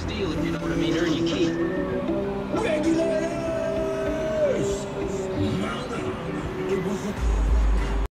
Steal if you know what I mean, Earn your keep.